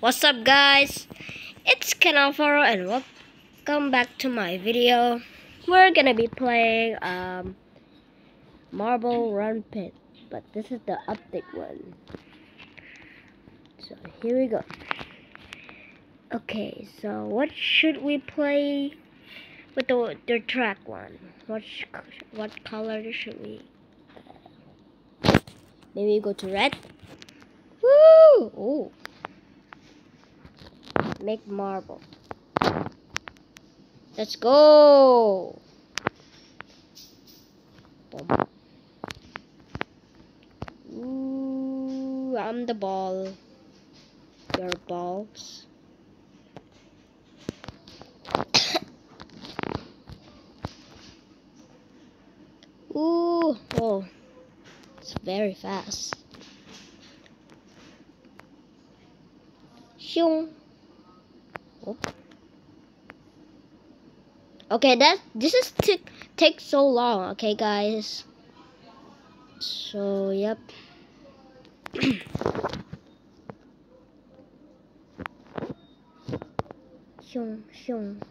What's up guys? It's Kanalfaro and welcome back to my video. We're gonna be playing um, Marble Run Pit, but this is the update one. So here we go. Okay, so what should we play with the, the track one? What, what color should we? Maybe go to red? Woo! Ooh make marble. Let's go. Ooh, I'm the ball. Your balls. Ooh, oh, it's very fast. Shung. Okay, that this is take take so long. Okay, guys. So yep. Shung shung.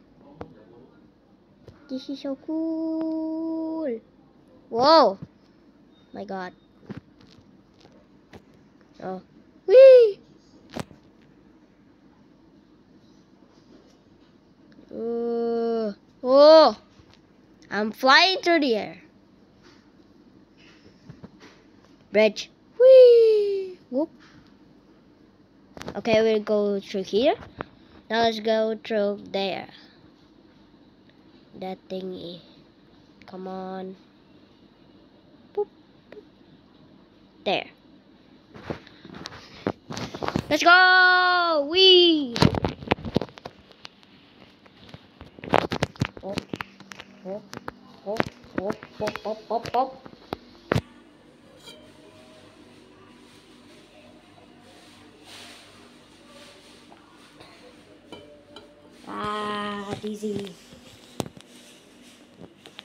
This is so cool. Whoa! My God. Oh. Whee! Uh, oh, I'm flying through the air. Bridge. Whee! Whoop. Okay, we'll go through here. Now let's go through there. That thingy. Come on. Boop. There. Let's go! Wee! hop, hop, hop, hop, hop, hop, hop. Ah, easy.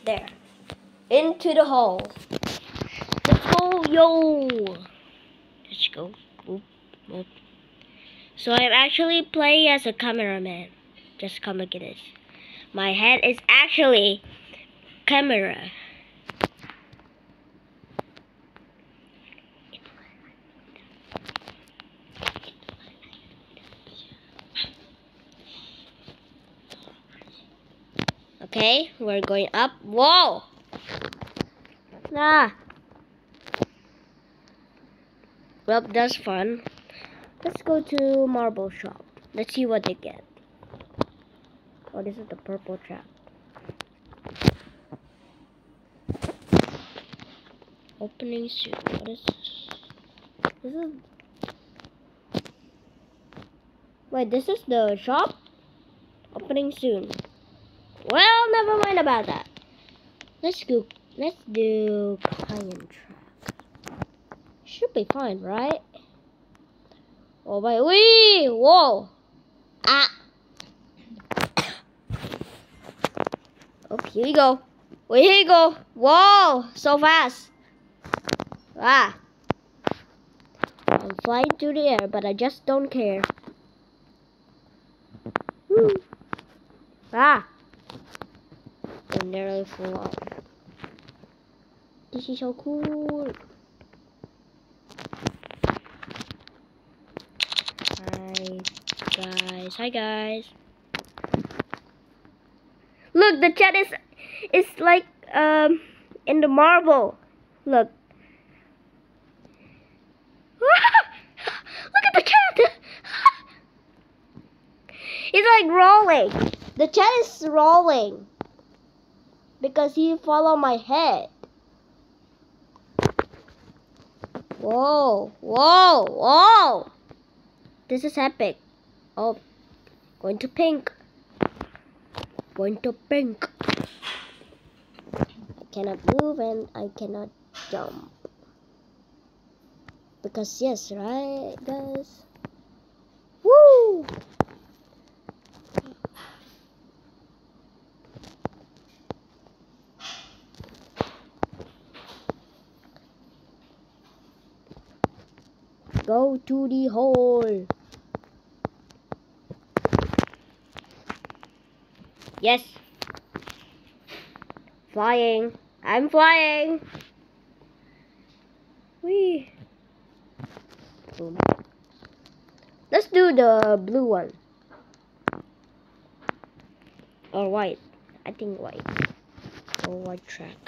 There. Into the hole. Let's go, yo. Let's go. Boop, boop. So I'm actually playing as a cameraman. Just come look at this. My head is actually camera. Okay, we're going up. Whoa! Ah. Well, that's fun. Let's go to marble shop. Let's see what they get. Oh, this is the purple trap. Opening soon. What is this? This is... Wait, this is the shop? Opening soon. Well, never mind about that. Let's go. Let's do Cayenne track. Should be fine, right? Oh, wait. Wee! Whoa! Ah! Oh, here we go. Here we go. Whoa, so fast. Ah. I'm flying through the air, but I just don't care. Woo. Ah. I'm nearly off. This is so cool. Hi, guys. Hi, guys. Look, the chat is is like um in the marble. Look at the chat. Rolling. The chat is rolling because he follow my head. Whoa, whoa, whoa. This is epic. Oh, going to pink going to pink. I cannot move and I cannot jump. Because yes, right guys? Woo! Go to the hole. Yes. Flying. I'm flying. We. Boom. Let's do the blue one. Or white. I think white. Or white track.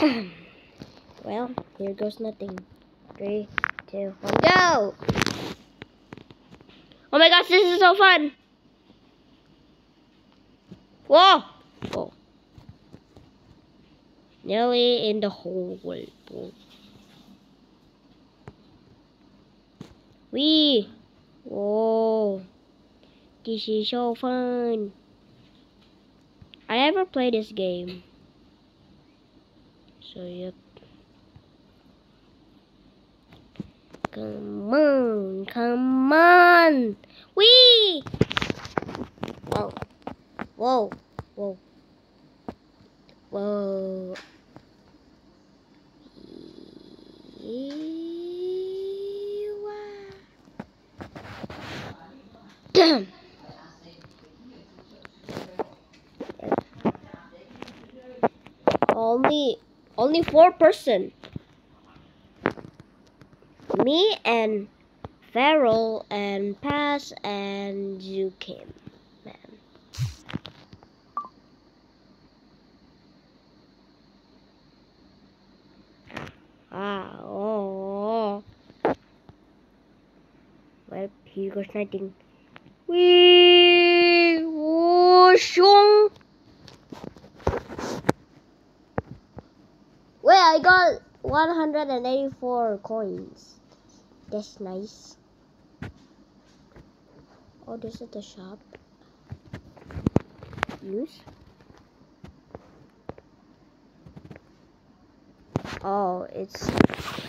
well, here goes nothing. Three, two, one, go! Oh my gosh, this is so fun! Whoa! Whoa. Nearly in the hole. Whoa. Wee! Whoa! This is so fun! I never played this game. So, yep. Come on, come on! Wee! Whoa. Whoa. Whoa. Whoa. only only four person. Me and Farrell and Pass and Zukim. Man. Ah, oh, oh. Well, here goes nothing. Wee, whooshung. Wait, I got 184 coins. That's nice. Oh, this is the shop. Use. Oh, it's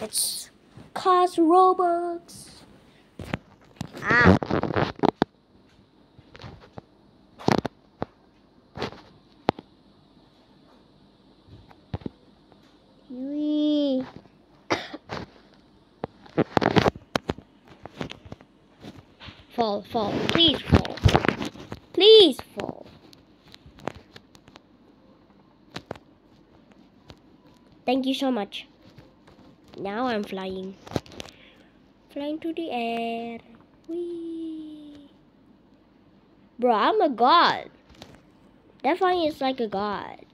it's cost Robux. Ah. Wee. Fall, fall, please fall. Please fall. Thank you so much. Now I'm flying. Flying to the air. Whee. Bro, I'm a god. That flying is like a god.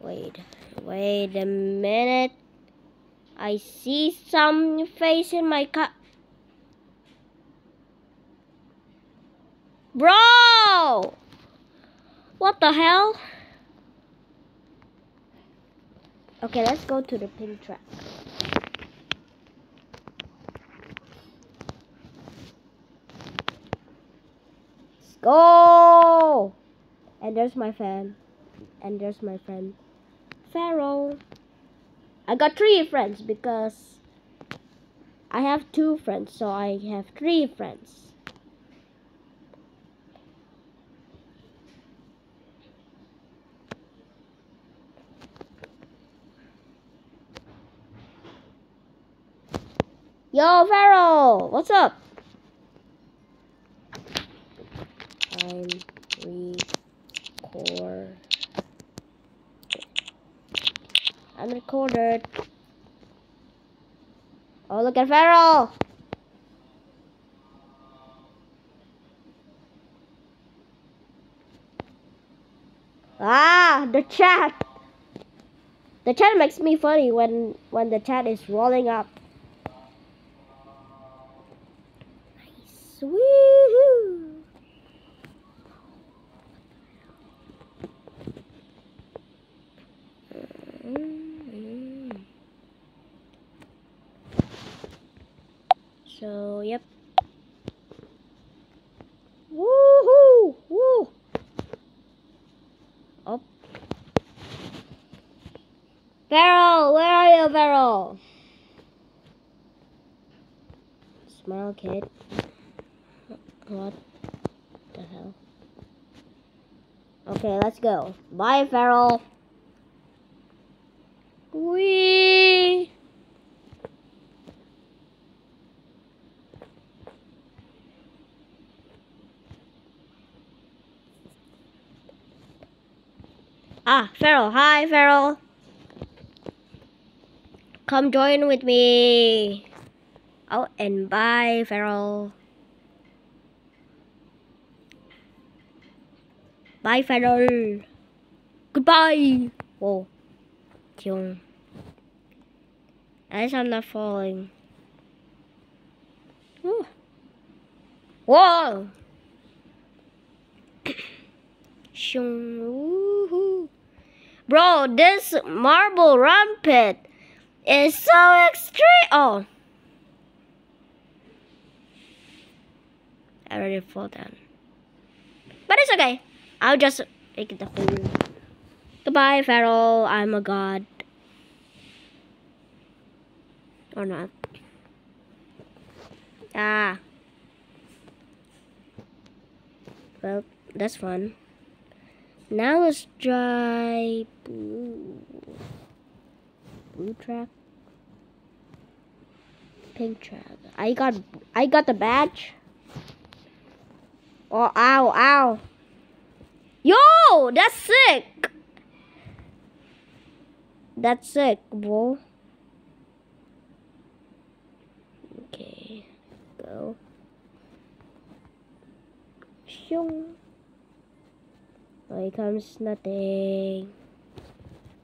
Wait, wait a minute. I see some face in my cup. Bro! What the hell? Okay, let's go to the pink track. Let's go! And there's my friend. And there's my friend. Pharaoh. I got three friends because I have two friends, so I have three friends. Yo, Pharaoh, what's up? I'm record. I'm recorded. Oh, look at Pharaoh. Ah, the chat. The chat makes me funny when when the chat is rolling up. Nice. Woohoo. So, yep. Woohoo! Woo! Oh. Up. Barrel, where are you, Barrel? Smile, kid. What the hell? Okay, let's go. Bye, Farrell. Wee. Ah, Feral. Hi, Feral. Come join with me. Oh, and bye, Feral. Bye, Feral. Goodbye. Whoa. At least I'm not falling. Ooh. Whoa! Bro, this marble pit is so extreme. Oh. I already fall down. But it's okay. I'll just make it the whole. Goodbye, Feral. I'm a god. Or not. Ah. Well, that's fun. Now let's try blue. Blue track. Pink track. I got I got the badge. Oh ow ow. Yo, that's sick. That's sick, bro. Okay, go. Shung. Here comes nothing.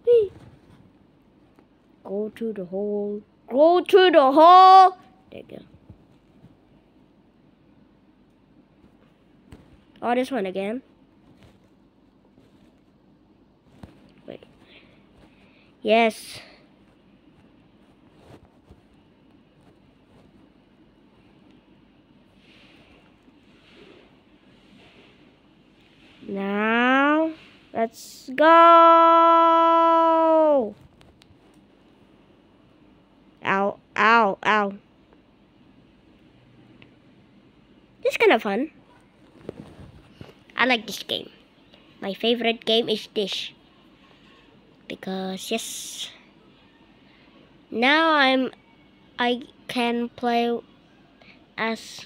Whee. Go to the hole. Go to the hole. There you go. Oh, this one again. Wait. Yes. Now, let's go. Ow, ow, ow. This is kind of fun. I like this game. My favorite game is this because yes now I'm I can play as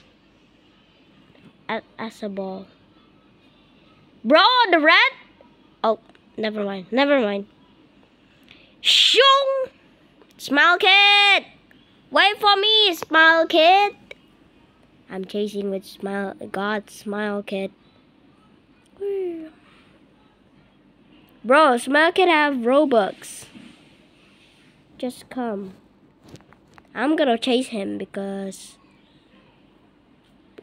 as, as a ball bro the red oh never mind never mind Shung smile kid wait for me smile kid I'm chasing with smile God smile kid Bro, Smile Kid have Robux. Just come. I'm gonna chase him because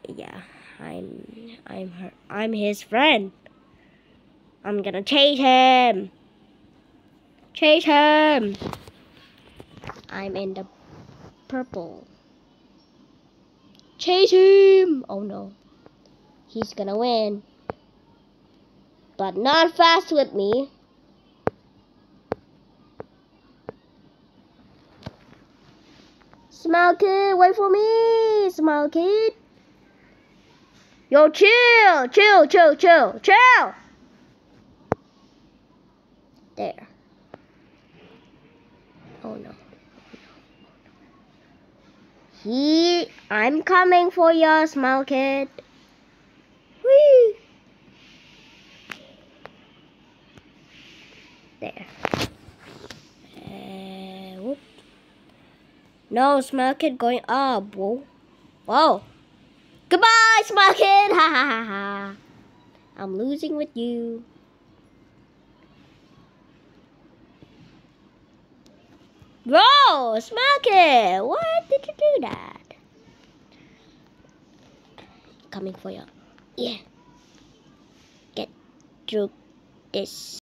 yeah, I'm I'm her I'm his friend. I'm gonna chase him. Chase him. I'm in the purple. Chase him. Oh no. He's gonna win but not fast with me. Smile kid, wait for me, smile kid. Yo, chill, chill, chill, chill, chill. There. Oh no. He, I'm coming for you, smile kid. Whee! there. Uh, whoop. No, Smile Kid going up. Whoa. Whoa. Goodbye, Smile Kid. Ha ha ha ha. I'm losing with you. Bro, Kid. Why did you do that? Coming for you. Yeah. Get through this.